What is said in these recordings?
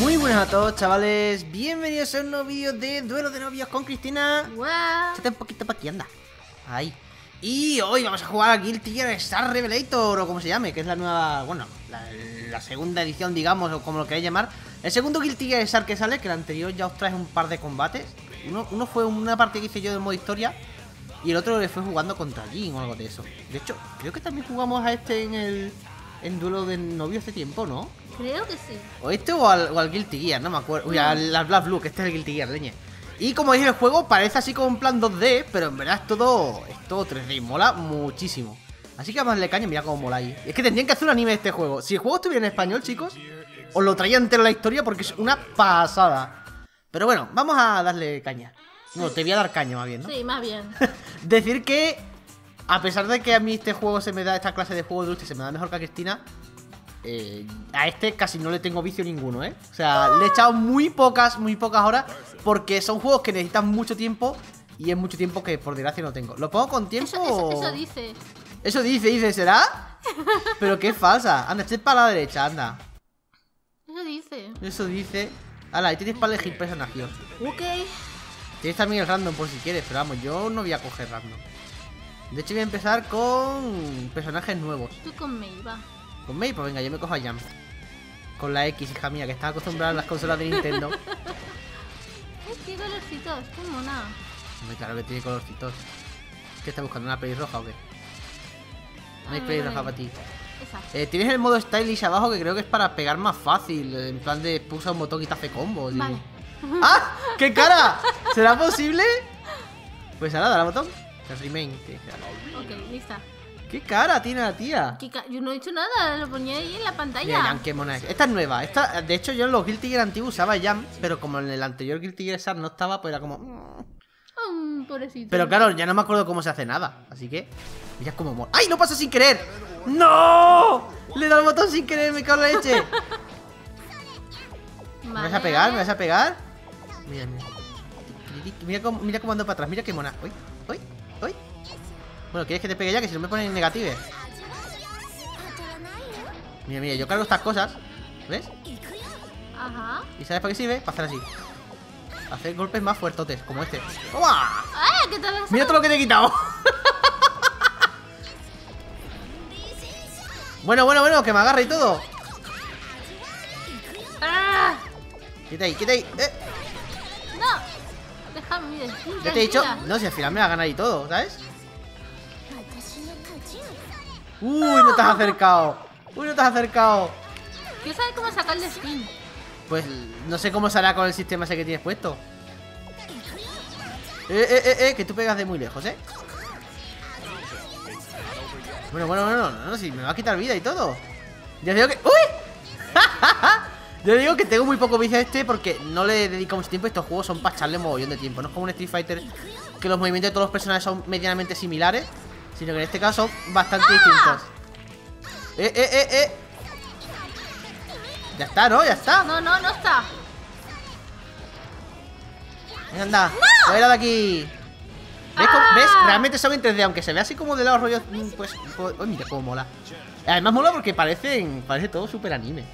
Muy buenas a todos chavales, bienvenidos a un nuevo vídeo de Duelo de Novios con Cristina. Guau. Échate un poquito para aquí, anda. Ahí. Y hoy vamos a jugar a Guilty Gear Star Revelator o como se llame, que es la nueva, bueno, la, la segunda edición digamos o como lo queráis llamar. El segundo Guilty Gear Star que sale, que el anterior ya os trae un par de combates. Uno, uno fue una parte que hice yo de modo historia y el otro le fue jugando contra Jin o algo de eso. De hecho, creo que también jugamos a este en el en duelo de novios hace tiempo, ¿no? Creo que sí. O este o al, o al Guilty Gear, no me acuerdo. Uy, al, al Black Blue, que este es el Guilty Gear, leñe. Y como dije, el juego parece así como un plan 2D, pero en verdad es todo, es todo 3D y mola muchísimo. Así que vamos a darle caña, mira cómo mola ahí. Es que tendrían que hacer un anime de este juego. Si el juego estuviera en español, chicos, os lo traía entero la historia porque es una pasada. Pero bueno, vamos a darle caña. No, te voy a dar caña más bien, ¿no? Sí, más bien. Decir que, a pesar de que a mí este juego se me da, esta clase de juego de lucha se me da mejor que a Cristina, eh, a este casi no le tengo vicio ninguno, ¿eh? O sea, le he echado muy pocas, muy pocas horas, porque son juegos que necesitan mucho tiempo y es mucho tiempo que por desgracia no tengo. ¿Lo pongo con tiempo Eso, eso, eso dice. Eso dice, dice, ¿será? Pero qué falsa. Anda, este para la derecha, anda. Eso dice. Eso dice. Hala, ahí tienes para elegir personajes. Ok. Tienes también el random por si quieres, pero vamos, yo no voy a coger random. De hecho, voy a empezar con personajes nuevos. Tú con Mei, va. Con May, pues venga, yo me cojo a Jam. Con la X, hija mía, que está acostumbrada a las consolas de Nintendo. Ay, qué colorcitos, qué mona. Hombre, claro que tiene colorcitos. ¿Qué estás buscando? ¿Una pelirroja o qué? No hay Ah, pelirroja para ti. Eh, tienes el modo stylish abajo que creo que es para pegar más fácil. En plan de pulsa un botón y te hace combos. y- Vale. ¡Ah! ¡Qué cara! ¿Será posible? Pues ahora, dale al botón. El remain. Ok, lista. ¿Qué cara tiene la tía? ¿Qué ca- Yo no he hecho nada, lo ponía ahí en la Mira, pantalla. Jam, qué mona es. Esta es nueva. Esta, de hecho, yo en los Guilty Gear antiguos usaba Jam, pero como en el anterior Guilty Gear Star no estaba, pues era como. mm. Mm, pobrecito. Pero claro, ya no me acuerdo cómo se hace nada. Así que. Mira cómo mola. ¡Ay, no pasa sin querer! ¡No! Le he dado el botón sin querer, me cago en la leche. ¿Me vas a pegar? ¿Me vas a pegar? Mira, mira. Mira cómo, mira cómo ando para atrás, mira qué mona. Uy, uy, uy. Bueno, ¿quieres que te pegue ya? Que si no me ponen en negative. Mira, mira, yo cargo estas cosas. ¿Ves? Ajá. ¿Y sabes para qué sirve? Para hacer así. Hacer golpes más fuertotes, como este. ¡Toma! ¡Ah! ¿Qué tal has Mira todo lo que te he quitado. bueno, bueno, bueno, que me agarre y todo. ¡Ah! Quita ahí, quita ahí. Eh, ¡No! Déjame, ya te he dicho. No, si al final me va a ganar y todo, ¿sabes? Uy, no te has acercado. Uy, no te has acercado. Quiero saber cómo sacarle skin. Pues no sé cómo será con el sistema ese que tienes puesto. Eh, eh, eh, eh, que tú pegas de muy lejos, ¿eh? Bueno, bueno, bueno, no, no, si me va a quitar vida y todo. Ya digo que... ¡Uy! Yo digo que tengo muy poco vicio a este porque no le dedico mucho tiempo. Estos juegos son para echarle mogollón de tiempo. No es como un Street Fighter que los movimientos de todos los personajes son medianamente similares, sino que en este caso son bastante distintos. Eh, eh, eh, eh. Ya está, ¿no? Ya está. No, no, no está. Venga, anda. Fuera de aquí. ¿Ves, cómo- ¿Ves? Realmente son en 3D, aunque se ve así como de lado rollo. mm, Pues. pues uy, mira cómo mola. Además mola porque parecen. Parece todo súper anime.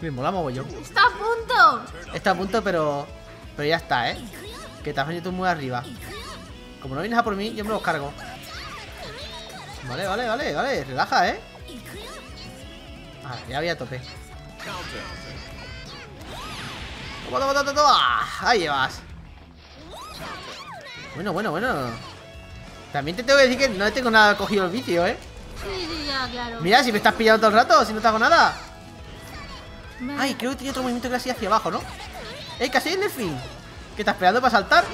Me mola mogollón. ¡Está a punto! Está a punto, pero. Pero ya está, ¿eh? Que te has venido tú muy arriba. Como no vienes a por mí, yo me los cargo. Vale, vale, vale, vale. Relaja, ¿eh? Vale, ya voy a tope. Toma, toma, toma, toma. Ahí llevas. Bueno, bueno, bueno. También te tengo que decir que no tengo nada cogido el vicio, ¿eh? Sí, sí, ya, claro. Mira, si me estás pillando todo el rato, si no te hago nada. Ay, creo que tiene otro movimiento que así hacia abajo, ¿no? ¡Ey, casi en el fin! ¿Qué estás esperando para saltar?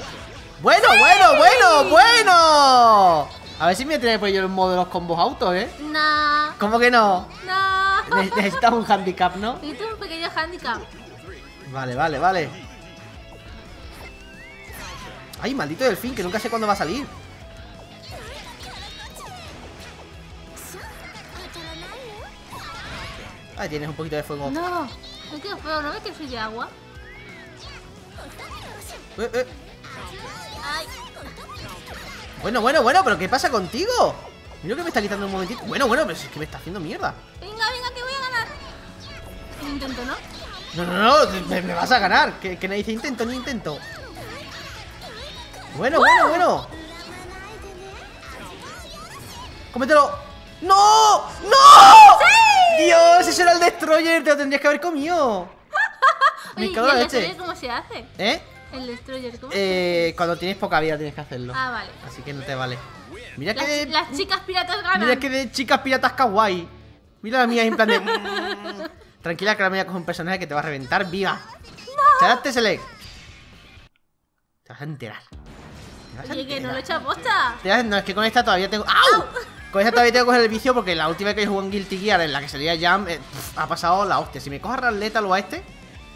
¡Bueno, bueno, bueno, bueno! A ver si me tiene pues yo el modo de los combos autos, ¿eh? No, ¿Cómo que no? no. Ne- Necesitas un handicap, ¿no? Necesito un pequeño handicap. Vale, vale, vale. Ay, maldito delfín, que nunca sé cuándo va a salir. Ay, tienes un poquito de fuego. No, no quedo feo, ¿no ves que soy de agua? Eh, eh. Bueno, bueno, bueno, pero ¿qué pasa contigo? Mira que me está quitando un momentito. Bueno, bueno, pero es que me está haciendo mierda. venga, venga, que voy a ganar. Intento, ¿no? No, no, no, me, me vas a ganar. Que, que nadie dice intento ni intento. Bueno, bueno, bueno. ¡Cómetelo! ¡No! ¡No! ¡Dios! Ese era el destroyer, te lo tendrías que haber comido. Me Oye, cago ¿y en la el leche. cómo se hace? ¿Eh? El destroyer, ¿cómo Eh, cuando tienes poca vida tienes que hacerlo. Ah, vale. Así que no te vale. Mira Las, que de, las chicas piratas ganan. mira que de chicas piratas kawaii. Mira la mía en plan de. mm. Tranquila que la mía coge un personaje que te va a reventar viva. ¡Charaste Select! Te vas a enterar. Oye, que no lo he hecho a posta. Te vas- No, es que con esta todavía tengo. ¡Au! Con esta todavía tengo que coger el vicio porque la última vez que jugué en Guilty Gear en la que salía Jam eh, ha pasado la hostia. Si me coge a Ralleta o a este,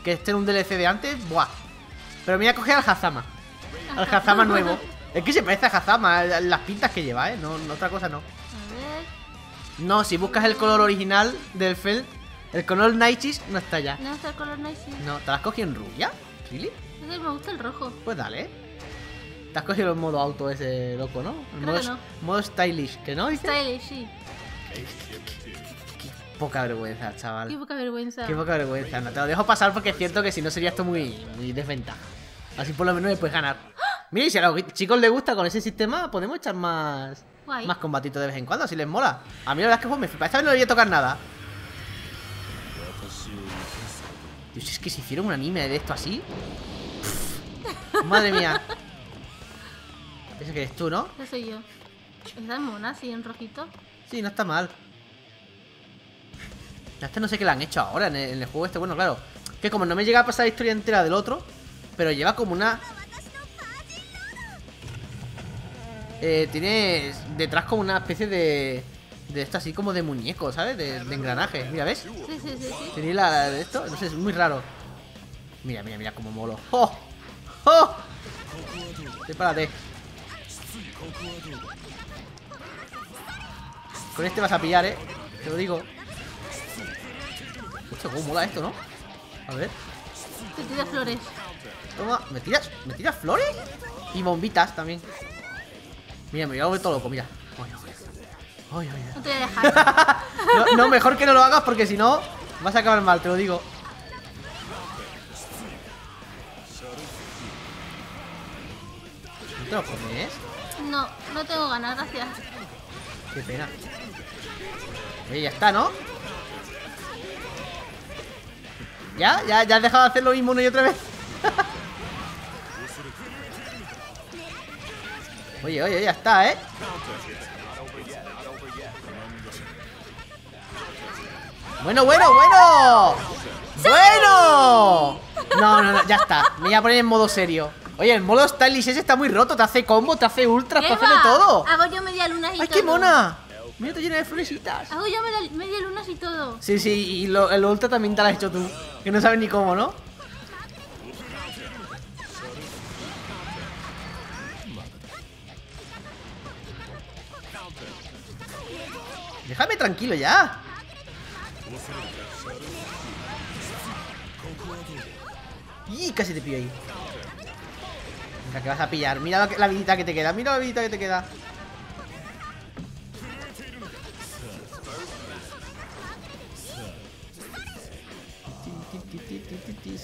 que este era un DLC de antes, ¡buah! Pero me voy a coger al Hazama. Al Hazama nuevo. Es que se parece a Hazama, eh, las pintas que lleva, ¿eh? No, no, otra cosa no. A ver. No, si buscas el color original del Feld, el color Nightshade no está ya. No está el color nice. No, ¿te las has cogido en rubia? ¿Really? Es que me gusta el rojo. Pues dale. Te has cogido el modo auto ese loco, ¿no? El Creo modo, que no. modo stylish, ¿que no? Stylish, sí. Poca vergüenza, Qué chaval. poca vergüenza. Qué poca vergüenza. No te lo dejo pasar porque es cierto que si no sería esto muy, muy desventaja. Así por lo menos me puedes ganar. Mira, y si a los chicos les gusta con ese sistema, podemos echar más, Guay. más combatitos de vez en cuando, si les mola. A mí la verdad es que pues, me flipa. Esta vez no le voy a tocar nada. Dios, es que si hicieron un anime de esto así. Madre mía. Piensa que eres tú, ¿no? Esa soy yo. Esa es mona, así en rojito. Sí, no está mal. Este no sé qué le han hecho ahora en el, en el juego este. Bueno, claro. Que como no me llega a pasar la historia entera del otro, pero lleva como una. Eh, tiene detrás como una especie de. De esto así como de muñeco, ¿sabes? De, de engranaje. Mira, ¿ves? Sí, sí, sí, la, la de esto. No sé, es muy raro. Mira, mira, mira cómo molo. ¡Oh! ¡Oh! Prepárate. Con este vas a pillar, ¿eh? Te lo digo. Hostia, cómo mola esto, ¿no? A ver. Te tira flores. Toma. ¿Me tiras, ¿Me tiras flores? Y bombitas también. Mira, me voy a volver todo loco, mira. Ay, ay, ay. No te voy a dejar. No, no, mejor que no lo hagas porque si no vas a acabar mal, te lo digo. ¿No te lo comes? No, no tengo ganas, gracias. Qué pena. Oye, ya está, ¿no? ¿Ya? ¿Ya, ya has dejado de hacer lo mismo una y otra vez? oye, oye, ya está, ¿eh? Bueno, bueno, bueno. ¡Bueno! No, no, no, ya está. Me voy a poner en modo serio. Oye, el modo stylish ese está muy roto. Te hace combo, te hace ultra, te ¿Qué hace de todo. Hago yo media luna y ¡Ay, todo. qué mona! Mira, te llena de florecitas. Hago yo media, media luna y todo. Sí, sí, y lo, el ultra también te lo has hecho tú. Que no sabes ni cómo, ¿no? Déjame tranquilo ya. Y casi te pillo ahí. Venga, que vas a pillar. Mira la vidita que te queda. Mira la vidita que te queda.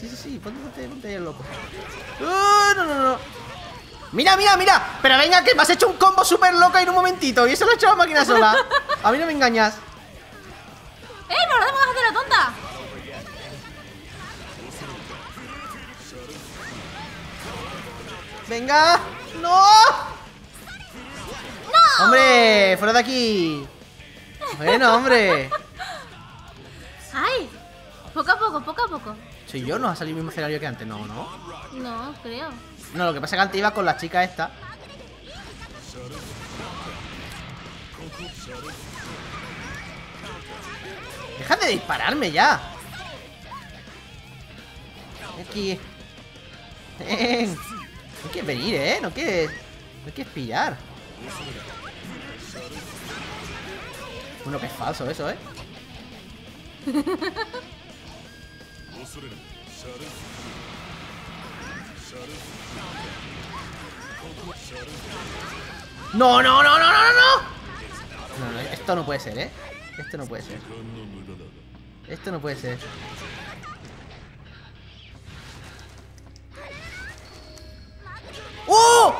Sí, sí, sí, ponte, ponte, ponte loco. ¡Uh, no, no, no! ¡Mira, mira, mira! Pero venga, que me has hecho un combo súper loco en un momentito. Y eso lo he hecho la máquina sola. A mí no me engañas. ¡Eh! ¡No lo dejamos hacer la tonta! ¡Venga! ¡No! ¡No! ¡Hombre! ¡Fuera de aquí! Bueno, hombre. ¡Ay! Poco a poco, poco a poco. ¿Soy yo? ¿No ha salido el mismo escenario que antes? No, no. No, creo. No, lo que pasa es que antes iba con la chica esta. Deja de dispararme ya. Aquí. Ven. No quieres venir, ¿eh? No quieres... No quieres pillar. Bueno, que es falso eso, ¿eh? No, no, no, no, no, no, no. No, esto no puede ser, ¿eh? Esto no puede ser. Esto no puede ser. ¡Oh!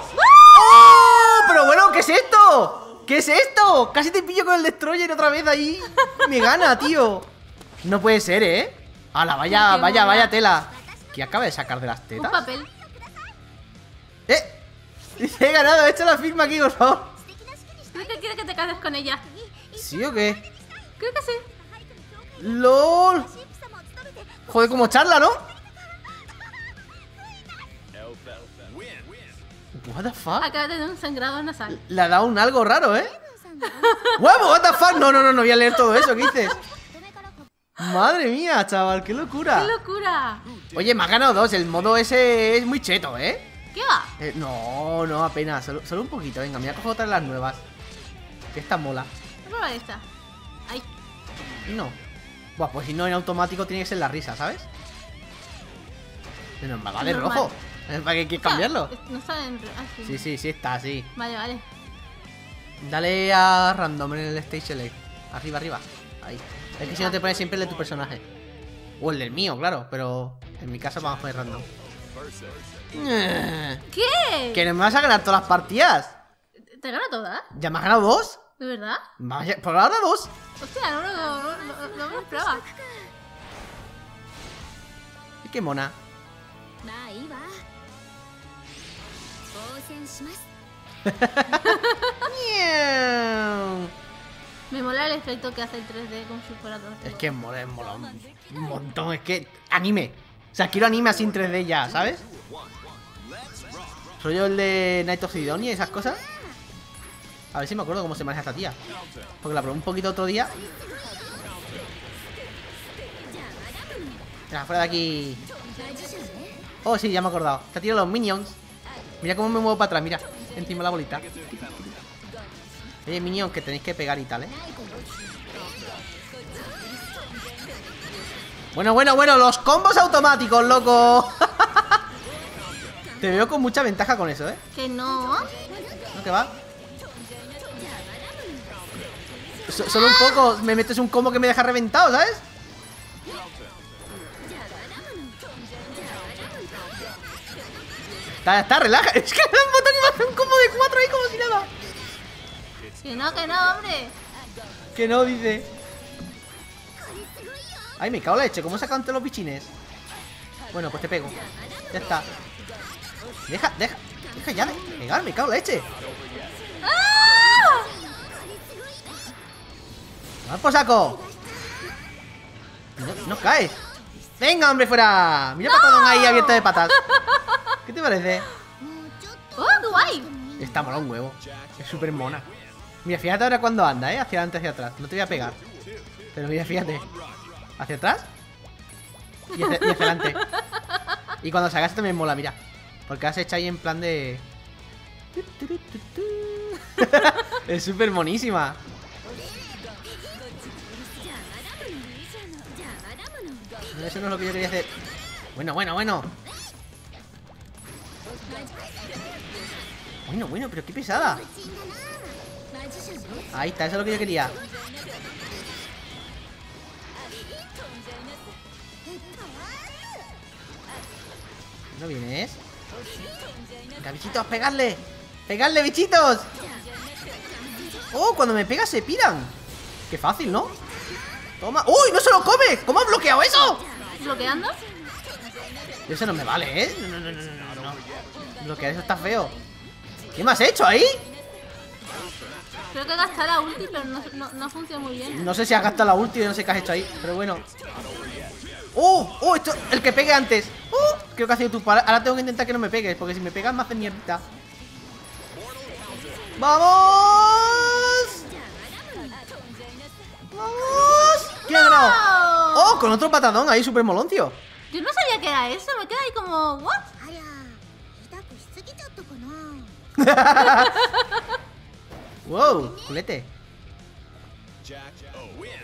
¡Oh! ¡Pero bueno, ¿qué es esto? ¿Qué es esto? Casi te pillo con el Destroyer otra vez ahí. Me gana, tío. No puede ser, ¿eh? Ala, vaya, vaya, vaya tela. ¿Qué acaba de sacar de las Un tetas? papel. ¡Eh! Dice, he ganado, hecho la firma aquí, por favor. Creo que quiere que te cases con ella. ¿Sí o qué? Creo que sí. ¡LOL! Joder, como charla, ¿no? What the fuck? Acaba de tener un sangrado nasal. Le ha dado un algo raro, ¿eh? ¡Huevo! What the fuck? No, no, no, no voy a leer todo eso, ¿qué dices? Madre mía, chaval, qué locura. ¡Qué locura! Oye, me has ganado dos, el modo ese es muy cheto, ¿eh? ¿Qué va? Eh, no, no, apenas, solo, solo un poquito, venga, me voy a coger otra de las nuevas. Que esta mola. Voy a probar esta. Ay, no. Buah, pues si no en automático tiene que ser la risa, ¿sabes? Pero va de rojo. ¿Para qué quieres cambiarlo? No está en. Ah, sí. Sí, sí, sí está, sí. Vale, vale. Dale a random en el stage select. Arriba, arriba. Ahí. Es que si no te pones siempre el de tu personaje. O el del mío, claro, pero en mi caso vamos a poner random. Eh, ¿Qué? Que no me vas a ganar todas las partidas. ¿Te gana todas? ¿Ya me has ganado dos? ¿De verdad? Vaya, por ahora dos. Hostia, no, no, no, no, me lo esperaba. Qué mona. Me mola el efecto que hace el 3D con su fuera 2D. Es que mola, mola un montón. Es que anime. O sea, quiero anime así en 3D ya, ¿sabes? Soy yo el de Night of Sidonia y esas cosas. A ver si me acuerdo cómo se maneja esta tía. Porque la probé un poquito otro día. Mira, fuera de aquí. Oh, sí, ya me he acordado. Esta tira los minions. Mira cómo me muevo para atrás, mira. Encima la bolita. Minions, que tenéis que pegar y tal, ¿eh? Bueno, bueno, bueno, los combos automáticos, loco. Te veo con mucha ventaja con eso, ¿eh? Que no. ¿No que va? So- solo un poco me metes un combo que me deja reventado, ¿sabes? Está, está, relaja. Es que el botón Que no, que no, hombre. Que no, dice. Ay, me cago en la leche. ¿Cómo sacan todos los bichines? Bueno, pues te pego. Ya está. Deja, deja. Deja ya de pegar, me cago en la leche. ¡Ah! ¡Vamos por saco! No, no caes. Venga, hombre, fuera. Mira patadón ahí abierto de patas. ¿Qué te parece? ¡Oh, guay! Está mola un huevo. Es súper mona. Mira, fíjate ahora cuando anda, ¿eh? Hacia adelante, hacia atrás. No te voy a pegar. Pero mira, fíjate. Hacia atrás. Y hacia, y adelante. Y cuando salgas también mola, mira. Porque has hecho ahí en plan de... es súper monísima. Eso no es lo que yo quería hacer. Bueno, bueno, bueno. Bueno, bueno, pero qué pesada. Ahí está, eso es lo que yo quería. ¿No vienes? Venga, bichitos, pegadle. ¡Pegadle, bichitos! ¡Oh, cuando me pega se piran! Qué fácil, ¿no? Toma. ¡Uy, no se lo come! ¿Cómo ha bloqueado eso? ¿Bloqueando? Eso no me vale, ¿eh? No, no, no, no, no. Bloquear eso está feo. ¿Qué me has hecho ahí? Creo que gastar la ulti, pero no, no, no funciona muy bien. No sé si has gastado la ulti, no sé qué has hecho ahí, pero bueno. ¡Oh! ¡Oh! Esto, el que pegue antes. ¡Oh! Creo que ha sido tu para. Ahora tengo que intentar que no me pegues, porque si me pegas me hace mierda. ¡Vamos! ¡Vamos! ¿Quién ha ganado? ¡Oh! Con otro patadón ahí, súper molón, tío. Yo no sabía que era eso, me quedé ahí como, ¿what? ¡Wow! Culete.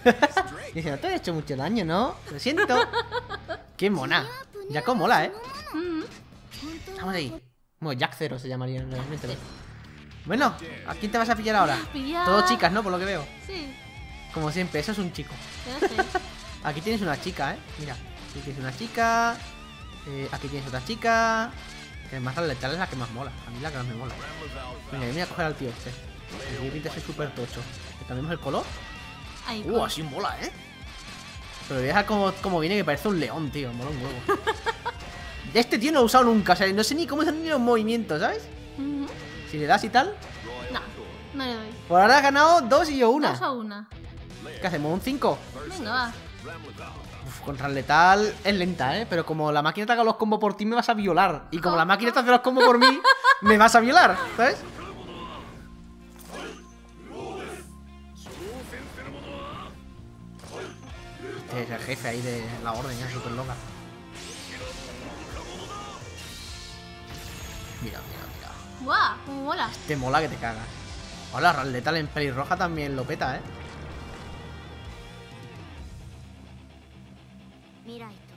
Dice, no te he hecho mucho daño, ¿no? Lo siento. ¡Qué mona! Ya como mola, ¿eh? Vamos ahí. Bueno, Jack Zero se llamaría realmente. ¿no? Bueno, ¿a quién te vas a pillar ahora? Todo chicas, ¿no? Por lo que veo. Sí, Como siempre, eso es un chico. Aquí tienes una chica, ¿eh? Mira, aquí tienes una chica. eh, aquí tienes otra chica. Que además la letal es la que más mola. A mí la que más me mola. Venga, yo me voy a coger al tío este. El tío pinta ser súper tocho. ¿Le cambiamos el color? Ahí, Uh, así mola, ¿eh? Pero deja como, como viene que parece un león, tío. Mola un huevo. este tío no lo he usado nunca. O sea, no sé ni cómo son ni los movimientos, ¿sabes? Si le das y tal. No, no le doy. Por ahora has ganado dos y yo una. Dos a una. ¿Qué hacemos? ¿Un 5? Venga, va. Uf, contra el letal es lenta, ¿eh? Pero como la máquina te haga los combos por ti, me vas a violar. Y como la máquina te hace los combos por mí, me vas a violar, ¿sabes? es el jefe ahí de la orden, ya súper loca. Mira, mira, mira. ¡Guau! Wow, ¡Cómo mola! Te mola que te cagas. Hola, Raldetal en pelirroja también lo peta, ¿eh? Mira esto.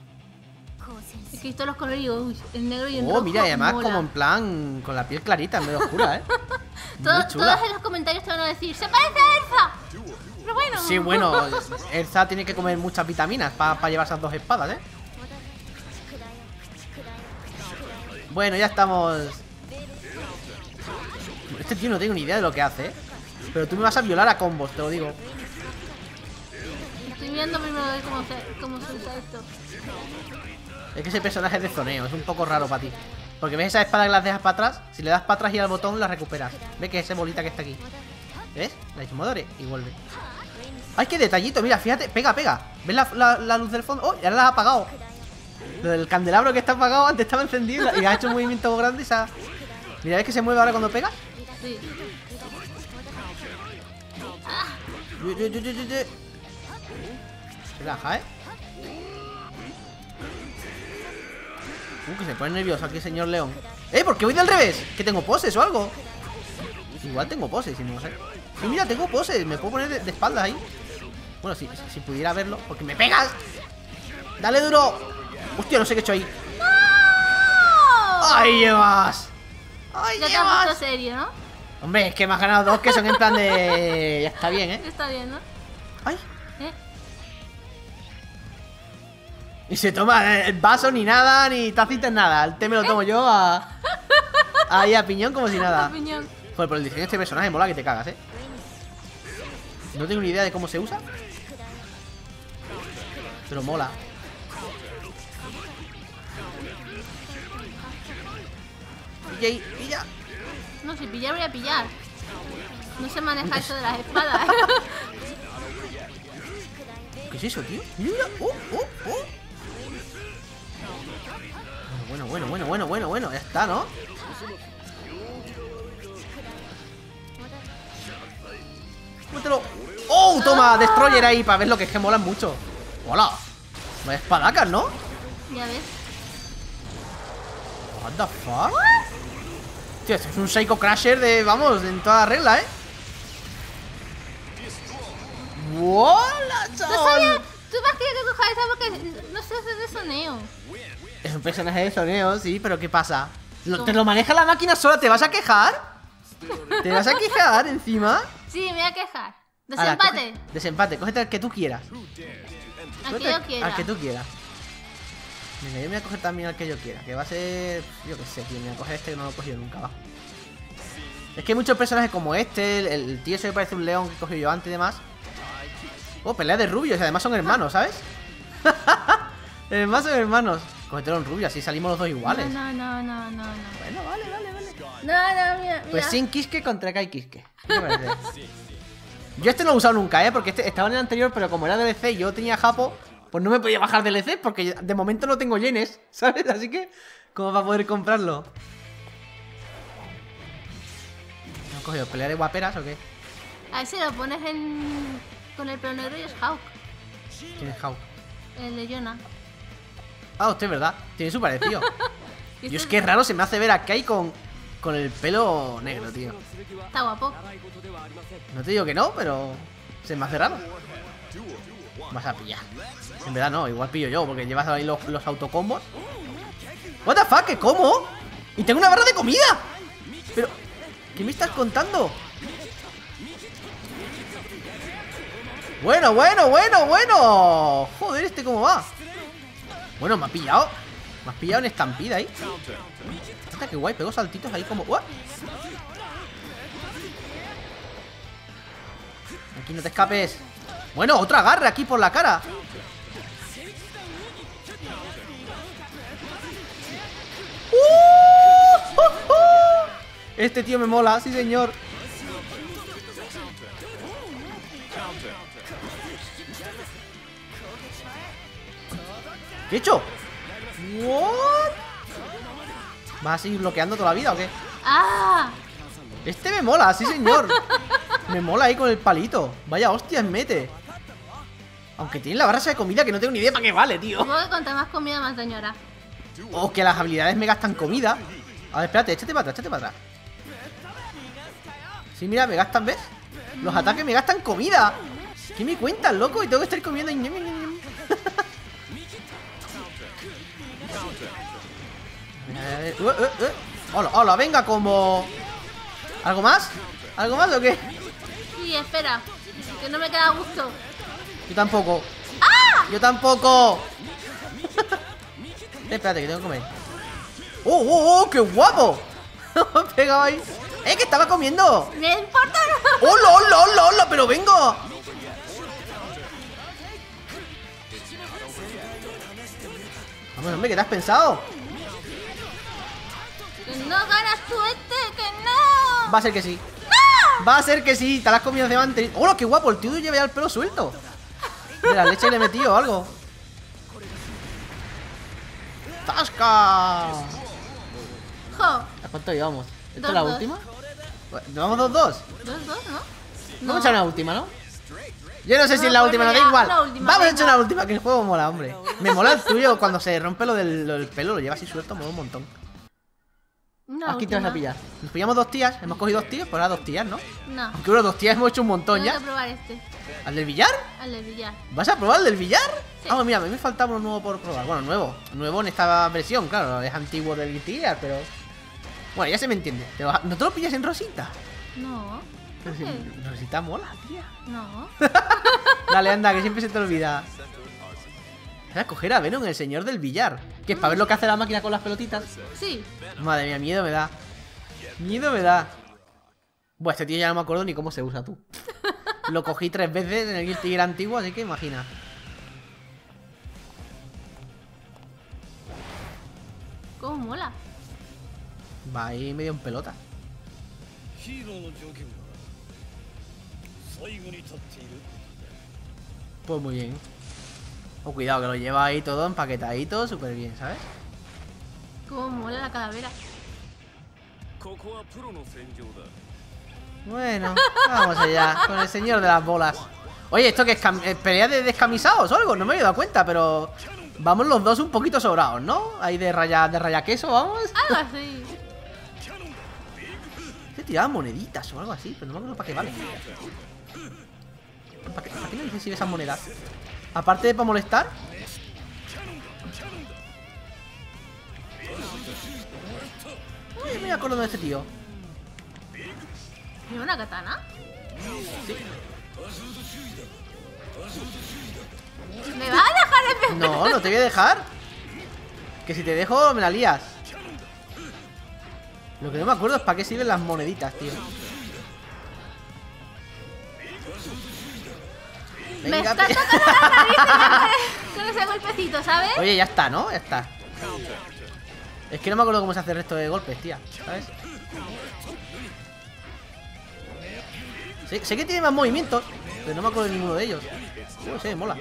Es que esto los colores, uy, el negro y el oh. Oh, mira, y además como en plan con la piel clarita, en medio oscura, ¿eh? Todos en los comentarios te van a decir, ¡se parece a Elsa! Pero bueno. Sí, bueno, Elsa tiene que comer muchas vitaminas para llevar esas dos espadas, ¿eh? Bueno, ya estamos... Este tío no tengo ni idea de lo que hace, ¿eh? Pero tú me vas a violar a combos, te lo digo. Estoy viendo primero a ver cómo se, cómo se usa esto. Es que ese personaje es de zoneo, es un poco raro para ti. Porque ves esa espada que las dejas para atrás, si le das para atrás y al botón la recuperas. ¿Ves que es esa bolita que está aquí? ¿Ves? La Ichimodore y vuelve. ¡Ay, qué detallito! Mira, fíjate, pega, pega. ¿Ves la, la- la luz del fondo? ¡Oh! Y ahora la has apagado. Lo del candelabro que está apagado antes estaba encendido y ha hecho un movimiento grande y se ha... Mira, ¿ves que se mueve ahora cuando pega? Sí. Relaja, ¿eh? Uh, que se pone nervioso aquí, señor León. ¡Eh! ¿Por qué voy del revés? ¿Que tengo poses o algo? Igual tengo poses, si no lo sé. Sí, mira, tengo poses. Me puedo poner de, de espaldas ahí. Bueno, si, si pudiera verlo. Porque me pegas. ¡Dale duro! Hostia, no sé qué he hecho ahí. ¡Ahí llevas! ¡Ahí Ya te has puesto llevas! serio, ¿no? Hombre, es que me has ganado dos que son en plan de... Ya está bien, ¿eh? Está bien, ¿no? ¡Ay! ¿Eh? Y se toma el vaso ni nada, ni tacitas, nada. El té me lo tomo yo a. Ahí a piñón como si nada. Opinión. Joder, pero el diseño de este personaje mola que te cagas, eh. No tengo ni idea de cómo se usa. Pero mola. Pilla ahí, pilla. No, si pillar voy a pillar. No sé manejar eso de las espadas. ¿Qué es eso, tío? Mira, oh, oh, oh. Bueno, bueno, bueno, bueno, bueno, bueno, ya está, ¿no? ¡Oh! Toma, Destroyer ahí para ver lo que es que molan mucho. ¡Hola! Vaya espadacas, ¿no? ya ves. What the fuck? Tío, esto es un Psycho Crasher de, vamos, en toda regla, ¿eh? ¡Hola, ¿Tú chaval! ¿Tú vas a querer que coja esa porque no sé hacer de soneo? Es un personaje de soneo, sí, pero ¿qué pasa? Lo- ¿Te lo maneja la máquina sola? ¿Te vas a quejar? ¿Te vas a quejar encima? Sí, me voy a quejar. Desempate. coge- desempate, cógete el que tú quieras. Aquí Cógete yo quiera. Al que tú quieras. Venga, yo me voy a coger también al que yo quiera, que va a ser... Yo qué sé, tío, me voy a coger este que no lo he cogido nunca, va. Es que hay muchos personajes como este, el, el tío ese que parece un león que he cogido yo antes y demás. Oh, pelea de rubios, y además son hermanos, ¿sabes? además son hermanos. Cógetelo en rubio, así salimos los dos iguales. No, no, no, no, no. Bueno, vale, vale, vale. No, no, mira, mira. Pues sin Kiske contra Kai Kiske. ¿Qué te parece? Yo este no lo he usado nunca, ¿eh? Porque este estaba en el anterior, pero como era DLC y yo tenía Japo, pues no me podía bajar DLC porque de momento no tengo yenes, ¿sabes? Así que, ¿cómo va a poder comprarlo? ¿No has cogido pelea de guaperas o qué? A ver si lo pones en... con el pelo negro y es Hawk, ¿Quién es Hawk? el de Jonah. Ah, usted es verdad. Tiene su parecido. Que es raro, se me hace ver a Kai con, con el pelo negro, tío. Está guapo. No te digo que no, pero se me hace raro. Vas a pillar. En verdad no, igual pillo yo, porque llevas ahí los, los autocombos. What the fuck, ¿qué como? Y tengo una barra de comida. Pero, ¿qué me estás contando? Bueno, bueno, bueno, bueno. Joder, este cómo va. Bueno, me ha pillado. Me has pillado en estampida ahí. Mira qué guay, pego saltitos ahí como... ¡Uah! Aquí no te escapes. Bueno, otro agarre aquí por la cara. ¡Uh! Este tío me mola, sí señor. ¿Qué he hecho? ¿What? ¿Vas a seguir bloqueando toda la vida o qué? ¡Ah! Este me mola, sí señor. Me mola ahí con el palito. Vaya hostias mete. Aunque tiene la barra de comida que no tengo ni idea para qué vale, tío. Supongo que contra más comida, más daño hará. O que las habilidades me gastan comida. A ver, espérate, échate para atrás, échate para atrás. Sí, mira, me gastan, ¿ves? Los ataques me gastan comida. ¿Qué me cuentas, loco? Y tengo que estar comiendo. uh, uh, uh. Hola, hola, venga, como. ¿Algo más? ¿Algo más o qué? Sí, espera. Que no me queda a gusto. Yo tampoco. Yo tampoco. Eh, espérate, que tengo que comer. ¡Oh, oh, oh! ¡Qué guapo! Pegado ahí. ¡Eh, que estaba comiendo! ¡Me importa! ¡Hola, hola, hola, hola! ¡Pero vengo! Vamos, hombre, ¿qué te has pensado? ¡Que no ganas tú este! ¡Que no! Va a ser que sí. Va a ser que sí. Te la has comido de antes. ¡Hola, qué guapo! El tío lleva ya el pelo suelto. De la leche le he metido algo. ¡Tasca! ¡Jo! ¿A cuánto llevamos? ¿Esta es la dos. última? ¿Llevamos dos, dos? Dos, dos, ¿no? Vamos a echar una última, ¿no? Yo no sé si es la pues última, no da venga, igual. última, Vamos a echar una última, que el juego mola, hombre. Me mola el tuyo cuando se rompe lo del, lo del pelo, lo lleva así suelto, mola un montón. Una Aquí te vas a pillar. Nos pillamos dos tías, hemos cogido dos tíos, pues ahora dos tías, ¿no? No. Aunque bueno, dos tías hemos hecho un montón Tengo ya. que probar este. ¿Al del billar? Al del billar. ¿Vas a probar el del billar? Sí. Ah, mira, a mí me faltaba uno nuevo por probar. Bueno, nuevo. Nuevo en esta versión, claro. Es antiguo del Gear, pero... Bueno, ya se me entiende. Pero, ¿No te lo pillas en Rosita? No. Pero. Rosita mola, tía. No. Dale, anda, que siempre se te olvida. Era coger a Venom, el señor del billar. Que es para ver lo que hace la máquina con las pelotitas. Sí. Madre mía, miedo me da. Miedo me da. Buah, este tío ya no me acuerdo ni cómo se usa tú. lo cogí tres veces en el Guilty antiguo, así que imagina. ¿Cómo mola? Va ahí medio en pelota. Pues muy bien. Oh, cuidado, que lo lleva ahí todo empaquetadito, súper bien, ¿sabes? Cómo mola la calavera. Bueno, vamos allá, con el señor de las bolas. Oye, ¿esto que es eh, pelea de descamisados o algo? No me había dado cuenta, pero... Vamos los dos un poquito sobrados, ¿no? Ahí de raya, de raya queso, vamos. Algo así. Este Se tiraban moneditas o algo así, pero no me acuerdo para qué vale. ¿Para qué, para qué no dicen esas monedas? Aparte de para molestar. Uy, me acuerdo de este tío. ¿Lleva una katana? Sí. ¿Me vas a dejar de pe- No, no te voy a dejar. Que si te dejo, me la lías. Lo que no me acuerdo es para qué sirven las moneditas, tío. Me Venga, está pe- tocando la nariz con ese golpecito, ¿sabes? Oye, ya está, ¿no? Ya está. Es que no me acuerdo cómo se hace el resto de golpes, tía. ¿Sabes? Sé, sé que tiene más movimientos, pero no me acuerdo de ninguno de ellos. No sé, mola.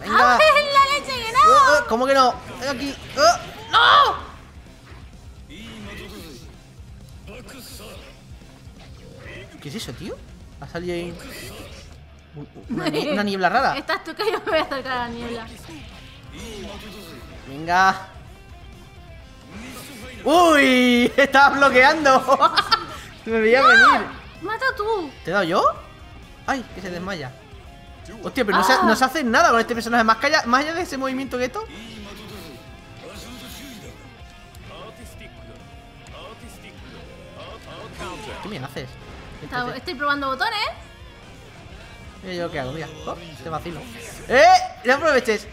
Venga. ¡Ah, la leche que no! Uh, uh, ¿Cómo que no? Ven aquí. Uh, ¡No! ¿Qué es eso, tío? Ha salido ahí... Una, niebla rara. Estás tú que yo me voy a acercar a la niebla. Venga. ¡Uy! ¡Estabas bloqueando! me veía venir. ¡Mata tú! ¿Te he dado yo? ¡Ay! Que se desmaya. Hostia, pero no, se, ah. no, se, hace nada con este personaje. Más, allá, más allá de ese movimiento que esto. ¿Qué me haces? Estoy probando botones. Mira yo qué hago, mira. Oh, te vacilo. ¡Eh! ¡No aproveches!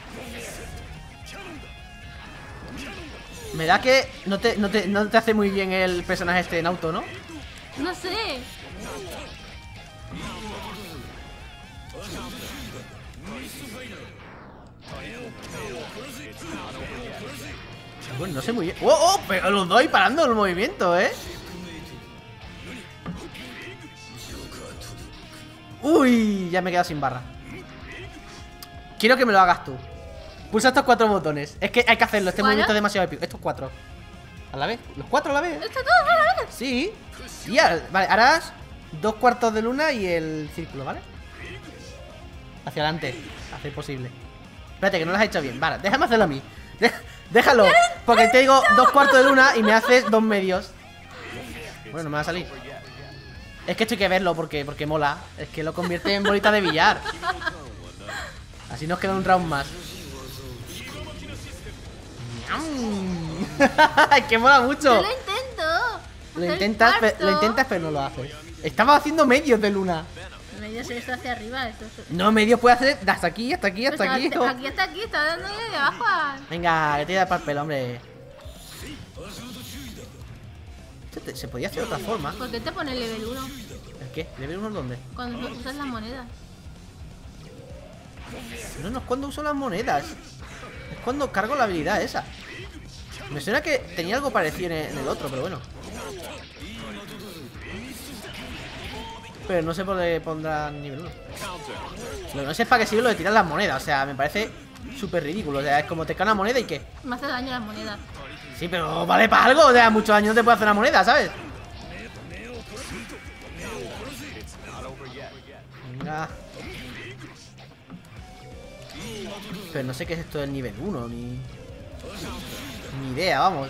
Me da que no te, no, te, no te hace muy bien el personaje este en auto, ¿no? No sé. Bueno, no sé muy bien. ¡Oh, oh! Pero los dos ahí parando el movimiento, ¿eh? Uy, ya me he quedado sin barra. Quiero que me lo hagas tú. Pulsa estos cuatro botones. Es que hay que hacerlo. Este movimiento es demasiado épico. Estos cuatro. ¿A la vez? ¿Los cuatro a la vez? Está todo a la vez. Sí. Vale, harás dos cuartos de luna y el círculo, ¿vale? Hacia adelante. Hacer posible. Espérate, que no lo has hecho bien. Vale, déjame hacerlo a mí. Dé- Déjalo. Porque te digo dos cuartos de luna y me haces dos medios. Bueno, no me va a salir. Es que esto hay que verlo porque, porque mola. Es que lo convierte en bolita de billar. Así nos queda un round más. Es que mola mucho. Yo lo intento. Lo intentas, pe- cuarto. lo intentas, pero no lo haces. Estaba haciendo medios de luna. Medio se esto hacia arriba. Esto, esto. No, medios puede hacer hasta aquí, hasta aquí, hasta Pues aquí. hasta- Aquí hasta aquí, está dando de abajo. a- Venga, que te da para el pelo, hombre. Esto te- Se podía hacer de otra forma. ¿Por qué te pone level 1? ¿El qué? ¿Level 1 dónde? Cuando usas las monedas. No, no es cuando uso las monedas. Es cuando cargo la habilidad esa. Me suena que tenía algo parecido en el otro, pero bueno. Pero no sé por qué pondrá nivel 1. Lo que no sé es para qué sirve lo de tirar las monedas. O sea, me parece súper ridículo. O sea, es como te cae una moneda y qué. Me hace daño las monedas. Sí, pero vale para algo. O sea, muchos años te puede hacer una moneda, ¿sabes? Venga. Pero no sé qué es esto del nivel 1, ni. Ni idea, vamos.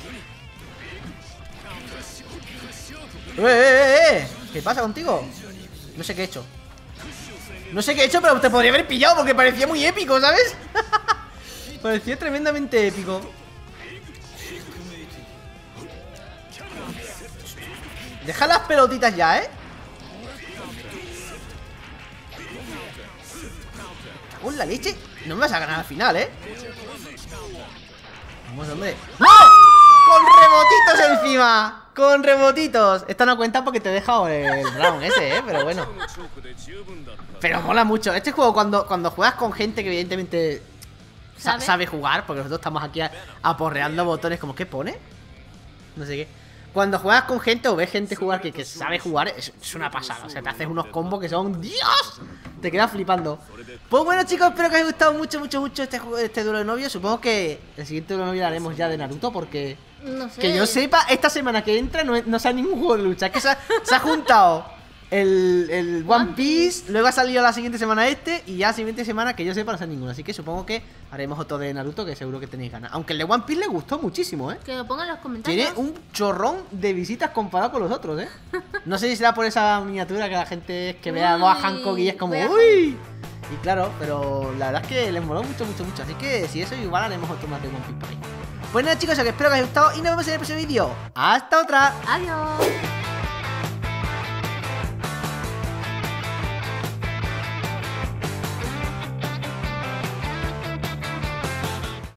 ¡Eh, eh, eh, eh! ¿Qué pasa contigo? No sé qué he hecho. No sé qué he hecho, pero te podría haber pillado porque parecía muy épico, ¿sabes? parecía tremendamente épico. Deja las pelotitas ya, ¿eh? ¡Con la leche! No me vas a ganar al final, ¿eh? Vamos, a hombre ¡No! ¡Con rebotitos encima! ¡Con rebotitos! Esta no cuenta porque te he dejado el round ese, ¿eh? Pero bueno Pero mola mucho Este juego cuando, cuando juegas con gente que evidentemente ¿Sabe? sabe, jugar Porque nosotros estamos aquí aporreando botones como ¿Qué pone? No sé qué cuando juegas con gente o ves gente jugar que, que sabe jugar, es, es una pasada. O sea, te haces unos combos que son ¡Dios! Te quedas flipando. Pues bueno chicos, espero que os haya gustado mucho, mucho, mucho este, juego- este duelo de novio. Supongo que el siguiente duelo de novio lo haremos ya de Naruto porque... No sé. Que yo sepa, esta semana que entra no, no sale ningún juego de lucha. Es que se ha, se ha juntado el, el One Piece, luego ha salido la siguiente semana este, y ya la siguiente semana que yo sepa no sale ninguno. Así que supongo que haremos otro de Naruto que seguro que tenéis ganas. Aunque el de One Piece le gustó muchísimo, ¿eh? Que lo pongan en los comentarios. Tiene un chorrón de visitas comparado con los otros, ¿eh? No sé si será por esa miniatura que la gente que vea a Hancock y es como ¡Uy! Y claro, pero la verdad es que les moló mucho, mucho, mucho. Así que si eso, igual haremos otro más de One Piece por ahí. Pues nada, chicos, que espero que os haya gustado y nos vemos en el próximo vídeo. ¡Hasta otra! Adiós.